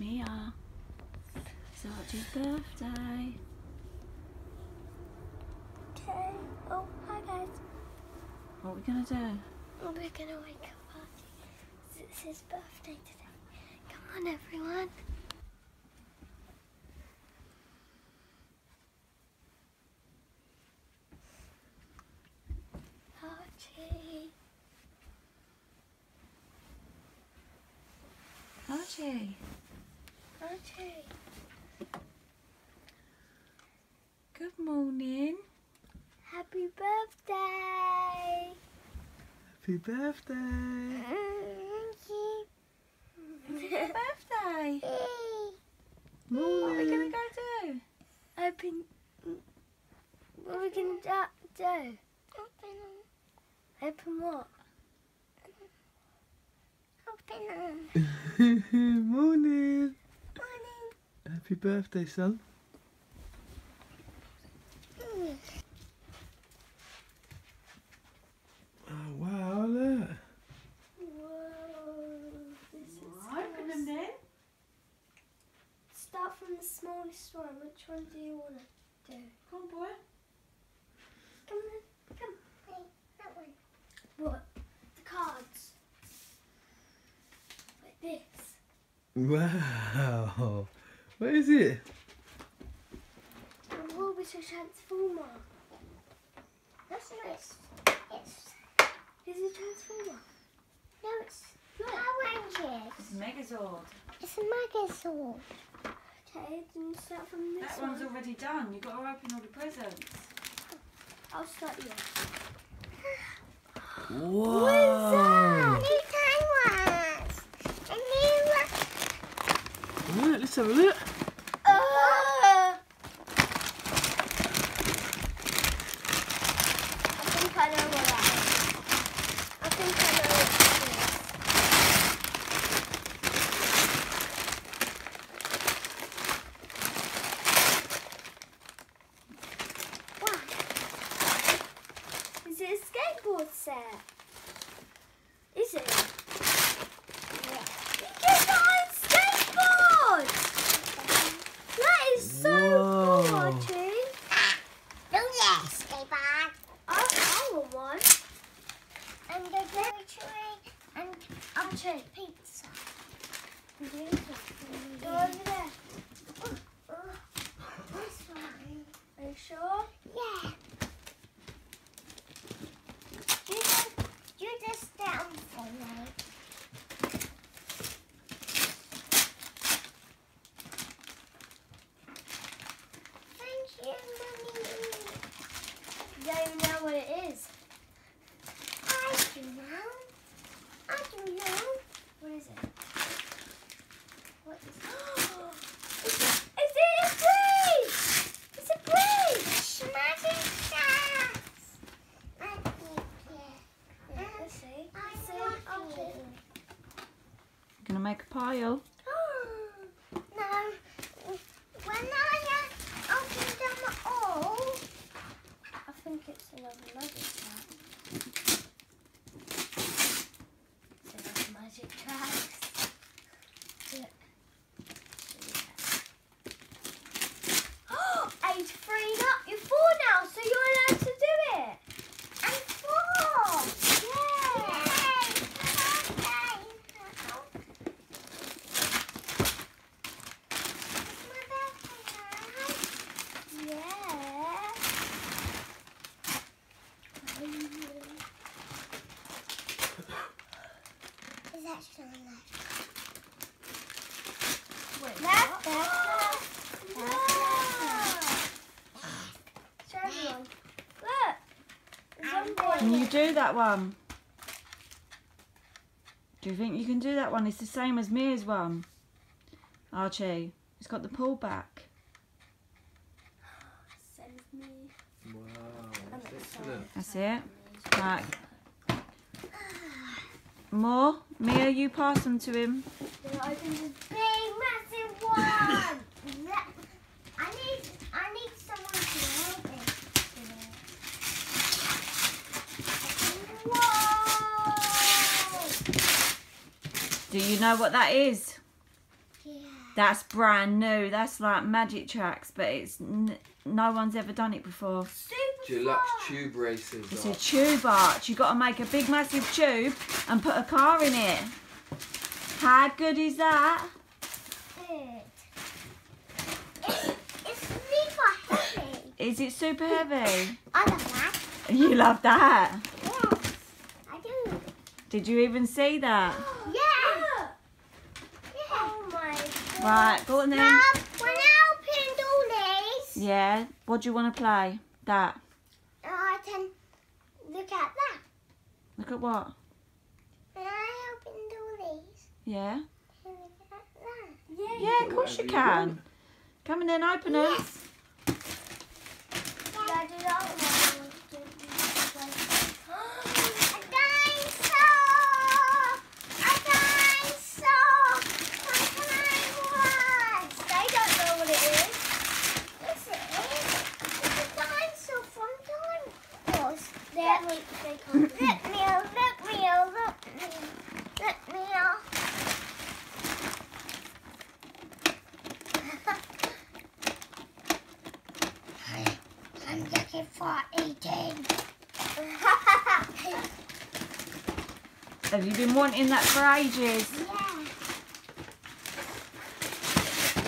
Mia. It's Archie's birthday. Okay. Oh, hi guys. What are we gonna do? We're gonna wake up Archie. It's his birthday today. Come on, everyone. Archie. Archie. Archie. Good morning. Happy birthday. Happy birthday. It's your birthday. What are we gonna go do? Open. What are we gonna do? do? Open. Open what? Open. Morning. Morning. Happy birthday, son. Oh, wow, look. Whoa. This is Open them then. Start from the smallest one. Which one do you want to do? Come on, boy. Come on. Come. Wait, that one. What? The cards. Like this. Wow. What is it? The Orbiter Transformer. That's nice. It's. Is it a transformer? No, it's. Oranges. It's Megazord. It's a Megazord. Okay, then start from this That one. one's already done. You've got to open all the presents. I'll start you. Whoa. New time ones. A new one. Look, let's have a look. Uh, I think I know what that is. I think I know what that is. Wow. Is it a skateboard set? Is it? Yeah. You get that on skateboard! That is so cool, Whoa. Archie. Oh yeah, skateboard. I, I want one. And the berry tree and Archie pizza. Go over there. Oh, oh, This one. Are you sure? Yeah. You just, you just down for me. Thank you, Mummy. You don't even know what it is. I do know. I do know. What is it? What is it? is, it, is it a bridge? It's a bridge. Magic gas. Let's see. Let's see. Okay. Gonna make a pile. no. When I uh, open them all, I think it's another magic track. So that's magic tracks. Yeah. Age three and up. You're four now, so you're allowed to do it. And four. Yeah. Yeah. Is that still left? Wait. Look. Can you do that one? Do you think you can do that one? It's the same as Mia's one. Archie, it's got the pull back. Send me. Wow, that's excellent. That's it. Right. More? Mia, you pass them to him. Open this big, massive one. I need, I need someone to help me. Whoa! Do you know what that is? Yeah. That's brand new. That's like magic tracks, but it's n- no one's ever done it before. Super Deluxe fun. tube racers. It's are- a tube arch. You've got to make a big, massive tube and put a car in it. How good is that? It. It's, it's super heavy. Is it super heavy? I love that. You love that. Yes, I do. Did you even see that? Yeah. yeah. Oh my god. Right, go on then. Mum, when I opened all these, Yeah. What do you want to play? That. I can look at that. Look at what? When I opened all these, Yeah. I can look at that. Yeah, of course you Whatever you can. want. Come and then open them. Yes. Yeah, I do that one. A dinosaur! A dinosaur! My kind ones! They don't know what it is. Yes, it is. It's a dinosaur from dinosaurs. Let me, they can't. Let me, oh, let me, oh, let me, let me, oh. I'm looking for eating. Have you been wanting that for ages? yeah.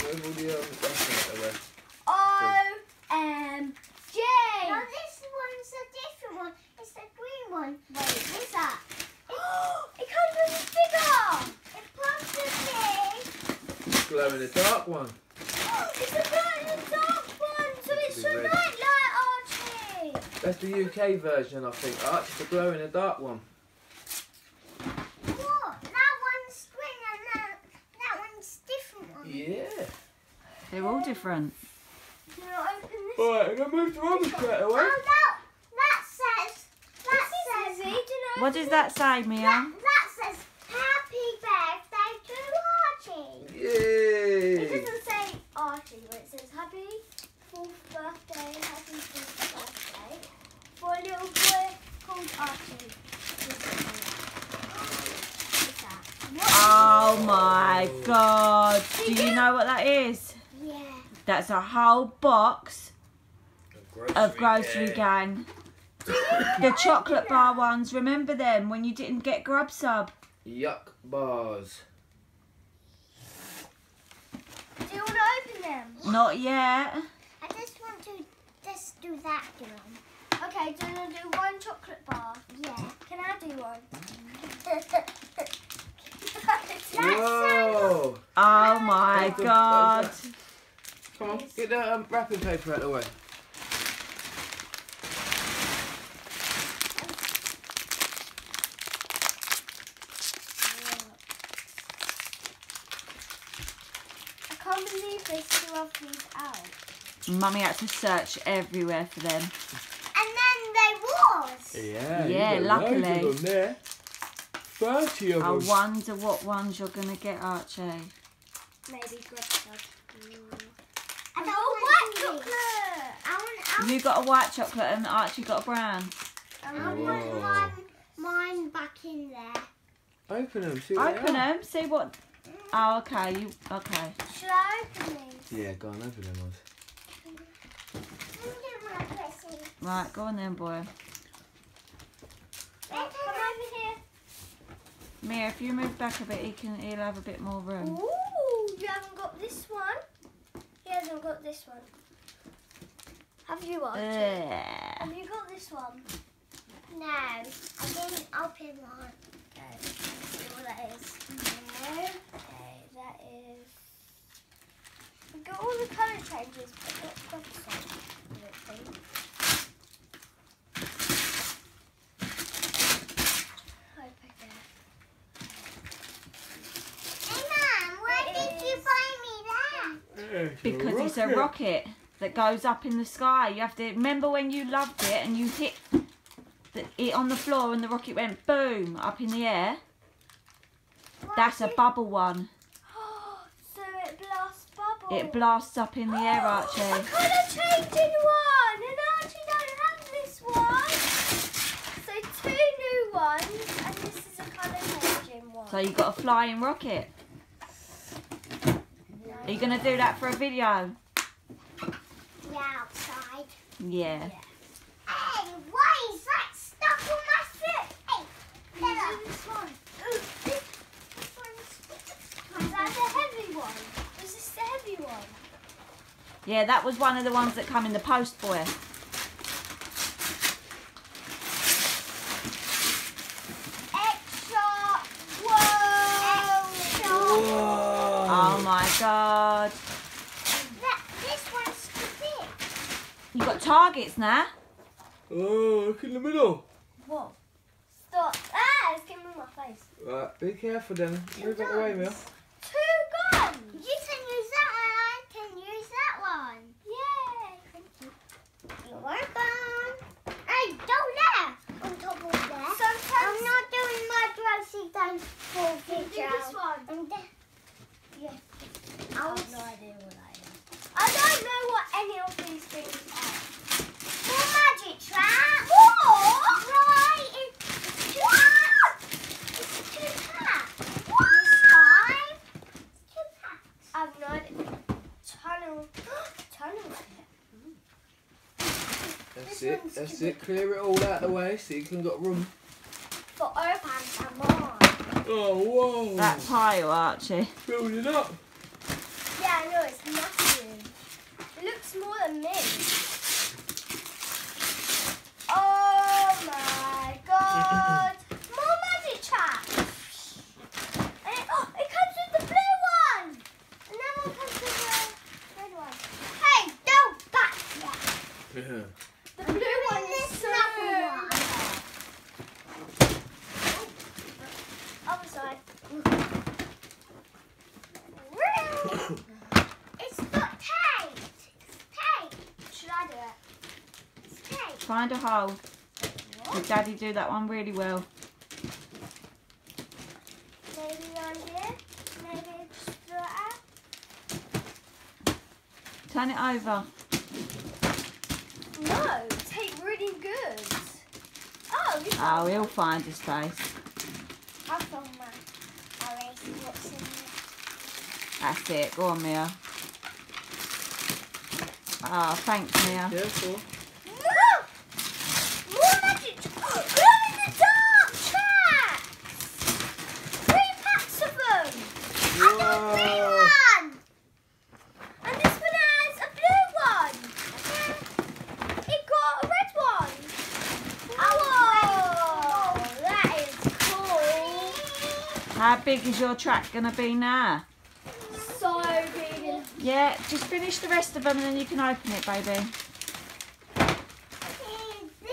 Where's all the, um, stuff? O M G. No, this one's a different one. It's the green one. Wait, what's that? it comes with a bigger. It possibly. Glow in the dark one. It's a glow in the dark one, so it's Be a red. night light, Archie. That's the UK version, I think. Arch, it's a glow in the dark one. What? That one's green and that, that one's different one. Yeah. They're all different. Do you want to open this? Alright, I'm gonna move the rubber straight away. Oh, that, that says. That says. Do you know What does that say, Mia? That, that says happy birthday to Archie. Yay! It doesn't say Archie, but it says happy fourth birthday, happy fourth birthday for a little boy called Archie. What's that? Oh my god. Do you know what that is? Yeah. That's a whole box of Grossery Gang. The chocolate bar ones, remember them when you didn't get grub sub? Yuck bars. Do you want to open them? Not yet. I just want to just do that to them. Okay, do you want to do one chocolate bar? Yeah. Can I do one? That's Whoa! Oh my god. Come on, get the um, wrapping paper out of the way. I can't believe they still have these out. Mummy had to search everywhere for them. And then they was. Yeah, Yeah, you got loads luckily. of them there. 30 of I them. wonder what ones you're gonna get, Archie. Maybe grub sub. I got white chocolate. I want, I, You got a white chocolate and Archie got a brown. I want mine, mine back in there. Open them, see what Open them, see what. Oh, okay. You okay? Should I open these? Yeah, go on, open them, Oz. Let me get my present. Right, go on then, boy. Come over here. Mia, if you move back a bit, he can. He'll have a bit more room. Ooh, you haven't got this one. Hasn't got this one. Have you, Archie? Ugh. Have you got this one? No, I didn't open one. Okay, let's see what that is. No. Okay, that is. We got all the colour changes, but not grub sub, I don't think. Open it. Hey, Mum, where did you buy me that? Because it's a rocket that goes up in the sky. You have to remember when you loved it and you hit the, it on the floor and the rocket went boom up in the air. That's a bubble one. so it blasts bubbles. It blasts up in the air, A Archie. colour changing one, and Archie don't have this one. So two new ones, and this is a colour changing one. So you got a flying rocket. Are you going to do that for a video? Yeah, outside. Yeah. Hey, why is that stuck on my foot? Hey, Bella. this one. Ooh, this, this one's... Is that the heavy one? Is this the heavy one? Yeah, that was one of the ones that come in the post, boy. Extra. Whoa. Extra. Oh my god. That, this one's too big. You got targets now? Oh, look in the middle. Whoa. Stop. Ah, it's getting in my face. Right, be careful then. Move out the way, Mel. Two guns. You can use that one. I can use that one. Yay. Thank you. You're welcome. Hey, go there. On top of there. Sometimes I'm not doing my dressy dance for picture. this one. I'm de- yeah. I have no idea what I am. I don't know what any of these things are. More magic track. What? Right. It's two packs. It's two packs. What? Five. It's two packs. I've not. Tunnel. Tunnel. That's it. That's it. Clear it all out the way so you can got room. For open and more. Oh, whoa. That pile, Archie. building up. Yeah, I know, it's massive. It looks more than me. Oh my god! More magic tracks! And it, oh, it comes with the blue one! And then one comes with the red one. Hey, don't back! Yeah. The blue one is so Other side. it's got. It's tape. Should I do it? It's tape. Find a hole. Did Daddy do that one really well? Maybe on here. Maybe just. Turn it over. No, tape really good. Oh, ah, this Oh, he'll find his place. I found my erase what's in there. That's it. Go on, Mia. Oh, thanks, Mia. Careful. No! More magic! Glow in the dark tracks! Three packs of them! I got a green Whoa. one! And this one has a blue one! And it got a red one! Oh! That is cool! How big is your track going to be now? So big! Yeah, just finish the rest of them and then you can open it, baby.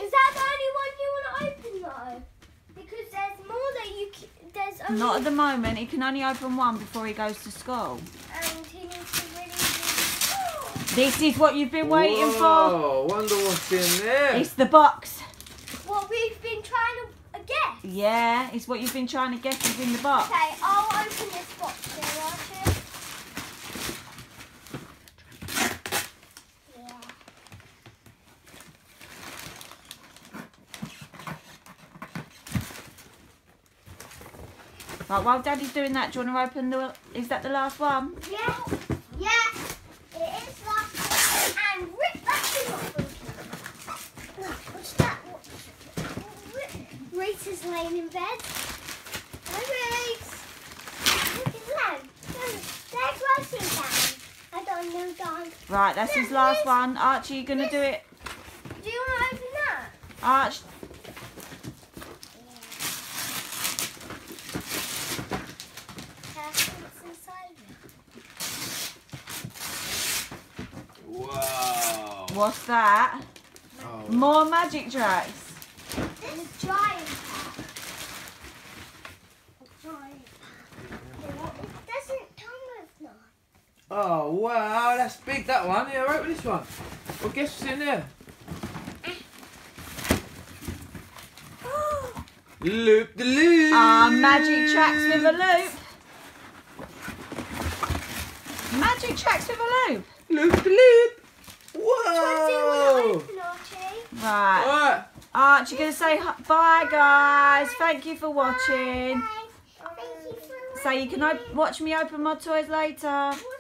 Is that the only one you want to open though? Because there's more that you c there's only Not at the moment. He can only open one before he goes to school. and he needs to really This is what you've been waiting for. Whoa, wonder what's in there. It's the box. what we've been trying to uh, guess. Yeah, it's what you've been trying to guess is in the box. Okay, I'll open this box here, Archie. Right, while Daddy's doing that, do you want to open the... Is that the last one? Yeah. Yeah. It is last and rip that thing off. Look, what's that? Reese is laying in bed. Hi, Reese. Look at them. There's Rosie down. I don't know, Don. Right, that's his last one. Archie, you going to do it? Do you want to open that? Arch, what's inside of it. Wow. what's that? Oh. More magic tracks. This is drying pack. Drying pack. It doesn't come with none. oh, wow, that's that one. Yeah, open this one. Well, guess what's in there? Loop the loop. Ah, magic tracks with a loop. Magic tracks with a loop. Loop the loop. Which one do you Whoa. want to open, Archie? Right. Alright. Archie, going to say bye, guys. Thank you for watching. Bye, guys. Thank you for So you can watch me open my toys later. watching.